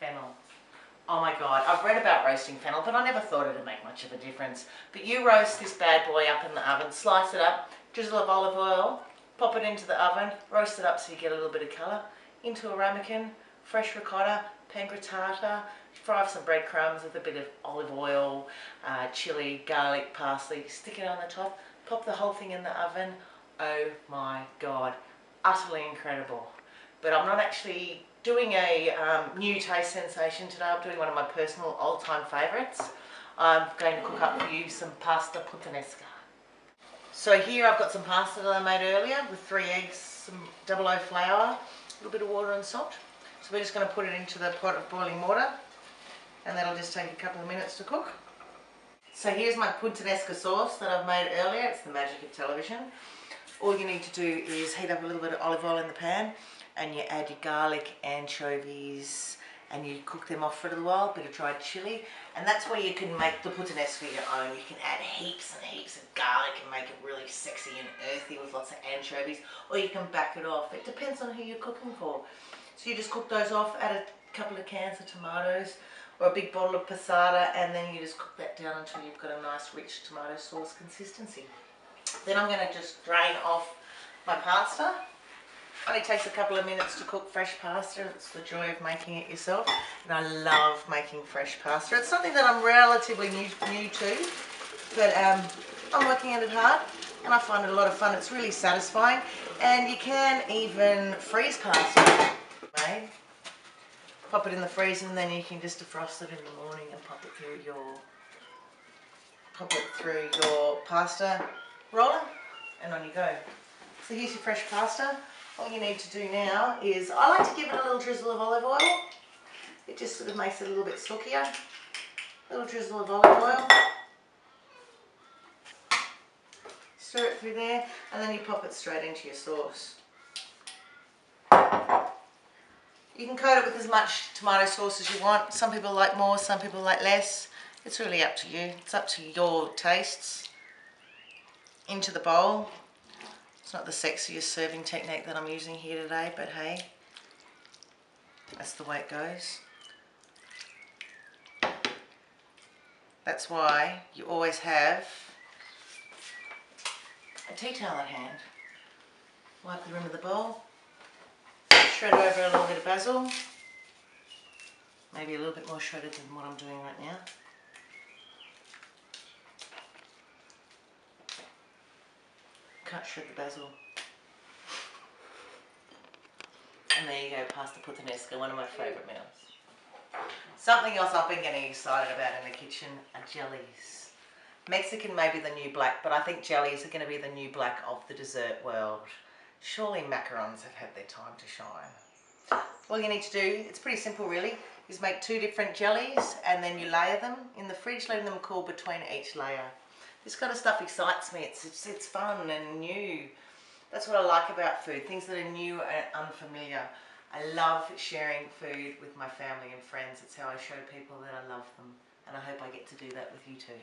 Fennel. Oh my god, I've read about roasting fennel, but I never thought it'd make much of a difference. But you roast this bad boy up in the oven, slice it up, drizzle of olive oil, pop it into the oven, roast it up so you get a little bit of colour, into a ramekin, fresh ricotta, pangrattato, fry up some breadcrumbs with a bit of olive oil, uh, chilli, garlic, parsley, stick it on the top, pop the whole thing in the oven. Oh my god, utterly incredible. But I'm not actually doing a um, new taste sensation today. I'm doing one of my personal old-time favourites. I'm going to cook up for you some pasta puttanesca. So here I've got some pasta that I made earlier with three eggs, some double O flour, a little bit of water and salt. So we're just going to put it into the pot of boiling water and that'll just take a couple of minutes to cook. So here's my puttanesca sauce that I've made earlier. It's the magic of television. All you need to do is heat up a little bit of olive oil in the pan and you add your garlic, anchovies, and you cook them off for a little while, bit of dried chili, and that's where you can make the puttanesca your own. You can add heaps and heaps of garlic and make it really sexy and earthy with lots of anchovies, or you can back it off. It depends on who you're cooking for. So you just cook those off, add a couple of cans of tomatoes, or a big bottle of passata, and then you just cook that down until you've got a nice rich tomato sauce consistency. Then I'm going to just drain off my pasta. Only takes a couple of minutes to cook fresh pasta. It's the joy of making it yourself. And I love making fresh pasta. It's something that I'm relatively new, new to, but um, I'm working at it hard and I find it a lot of fun. It's really satisfying. And you can even freeze pasta made. Pop it in the freezer and then you can just defrost it in the morning and pop it through your pop it through your pasta roller and on you go. So here's your fresh pasta. All you need to do now is, I like to give it a little drizzle of olive oil. It just sort of makes it a little bit silkier. A little drizzle of olive oil. Stir it through there and then you pop it straight into your sauce. You can coat it with as much tomato sauce as you want. Some people like more, some people like less. It's really up to you. It's up to your tastes. Into the bowl. It's not the sexiest serving technique that I'm using here today, but hey, that's the way it goes. That's why you always have a tea towel at hand. Wipe the rim of the bowl, shred over a little bit of basil, maybe a little bit more shredded than what I'm doing right now. Can't shred the basil. And there you go, pasta puttanesca, one of my favourite meals. Something else I've been getting excited about in the kitchen are jellies. Mexican may be the new black, but I think jellies are going to be the new black of the dessert world. Surely macarons have had their time to shine. All you need to do, it's pretty simple really, is make two different jellies and then you layer them in the fridge, letting them cool between each layer. This kind of stuff excites me. It's, it's, it's fun and new. That's what I like about food, things that are new and unfamiliar. I love sharing food with my family and friends. It's how I show people that I love them. And I hope I get to do that with you too.